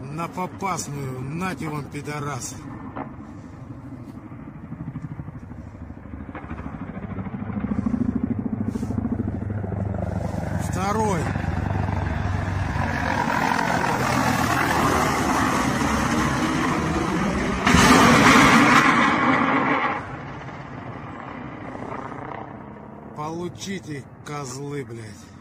На попасную, Нате вам, пидорасы. Второй. Получите, козлы, блядь.